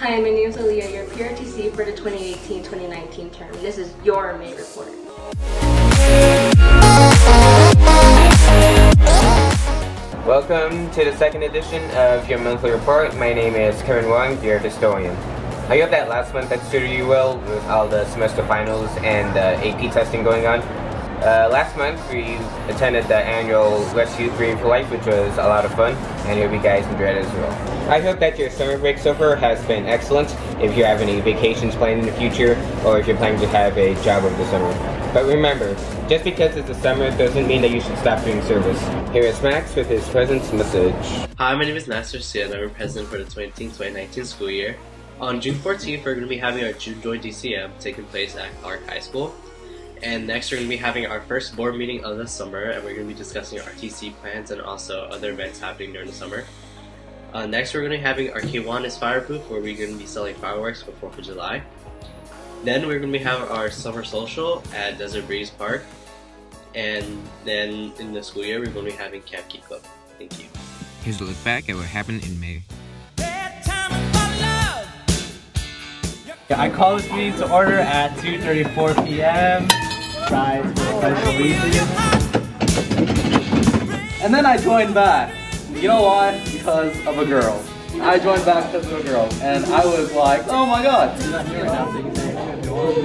Hi, my name is Aaliyah, your PRTC for the 2018-2019 term. This is your May report. Welcome to the second edition of your monthly report. My name is Kevin Wong, your historian. I hope that last month that suited you well with all the semester finals and AP testing going on. Uh, last month we attended the annual West Youth Green for Life, which was a lot of fun, and hope you guys enjoyed as well. I hope that your summer break so far has been excellent. If you have any vacations planned in the future, or if you're planning to have a job over the summer. But remember, just because it's the summer doesn't mean that you should stop doing service. Here is Max with his President's message. Hi, my name is Master Sia, and I'm a president for the 2018-2019 school year. On June 14th, we're going to be having our June Joint DCM taking place at Clark High School. And next, we're going to be having our first board meeting of the summer, and we're going to be discussing our TC plans and also other events happening during the summer. Uh, next, we're going to be having our Kiwanis Fire Booth, where we're going to be selling fireworks for 4th of July. Then we're going to be having our summer social at Desert Breeze Park. And then in the school year, we're going to be having Camp Key Club. Thank you. Here's a look back at what happened in May. I called this meeting to order at 2.34 p.m. For special reasons. And then I joined back. You know why? Because of a girl. I joined back because of a girl. And I was like, oh my god.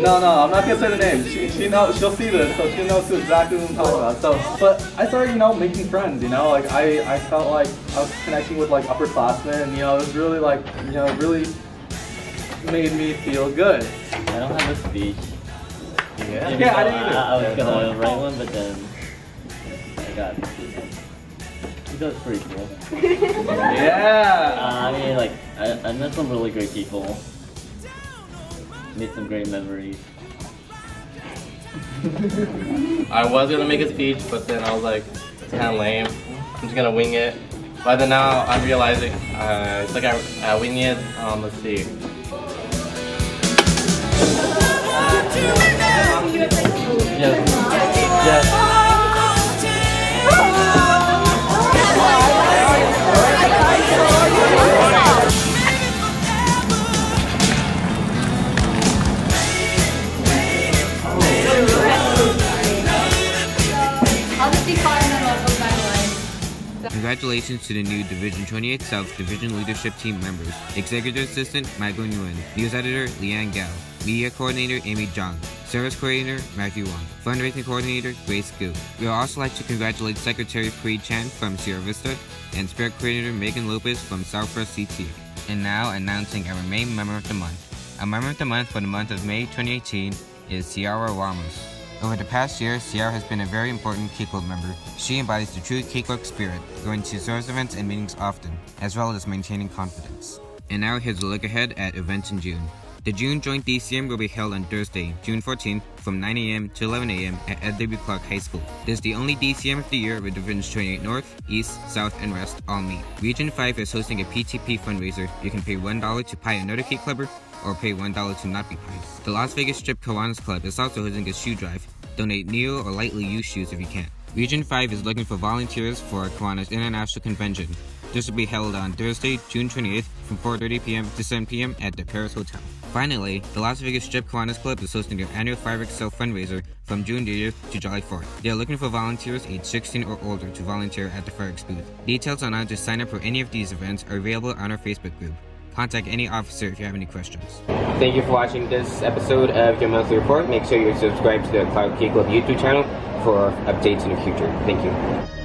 No, no, I'm not gonna say the name. She, she knows, she'll see this, so she knows exactly what I'm talking about. So, but I started, you know, making friends. You know, like I, I felt like I was connecting with like upperclassmen, and you know, it was really like, you know, really made me feel good. I don't have a speech. Yeah, Even yeah I didn't either. I, was gonna no. write one, but then I got. It was pretty cool. Yeah. Uh, I mean, like, I, I met some really great people. Made some great memories. I was gonna make a speech, but then I was like, it's kind of lame. I'm just gonna wing it. But then now I'm realizing, uh, it's like I, I wing it. Um, let's see. My line. Congratulations to the new Division 28 South Division Leadership Team members. Executive Assistant Michael Nguyen, News Editor Leanne Gao, Media Coordinator Amy Zhang, Service Coordinator Matthew Wong, Fundraising Coordinator Grace Gu. We would also like to congratulate Secretary Pri Chan from Sierra Vista and Spirit Coordinator Megan Lopez from Southwest CT. And now announcing our main member of the month. Our member of the month for the month of May 2018 is Ciara Ramos. Over the past year, Ciara has been a very important Key Club member. She embodies the true Key Club spirit, going to service events and meetings often, as well as maintaining confidence. And now here's a look ahead at events in June. The June Joint DCM will be held on Thursday, June 14th from 9 a.m. to 11 a.m. at Ed W. Clark High School. This is the only DCM of the year where Divisions 28 North, East, South, and West all meet. Region 5 is hosting a PTP fundraiser. You can pay $1 to pie another Key Clubber or pay $1 to not be pied. The Las Vegas Strip Kiwanis Club is also hosting a shoe drive. Donate new or lightly used shoes if you can. Region 5 is looking for volunteers for Kiwanis International Convention. This will be held on Thursday, June 28th from 4.30 p.m. to 7 p.m. at the Paris Hotel. Finally, the Las Vegas Strip Kiwanis Club is hosting their annual fireworks sale fundraiser from June 30th to July 4th. They are looking for volunteers aged 16 or older to volunteer at the fireworks booth. Details on how to sign up for any of these events are available on our Facebook group. Contact any officer if you have any questions. Thank you for watching this episode of your monthly report. Make sure you subscribe to the Clark Key Club YouTube channel for updates in the future. Thank you.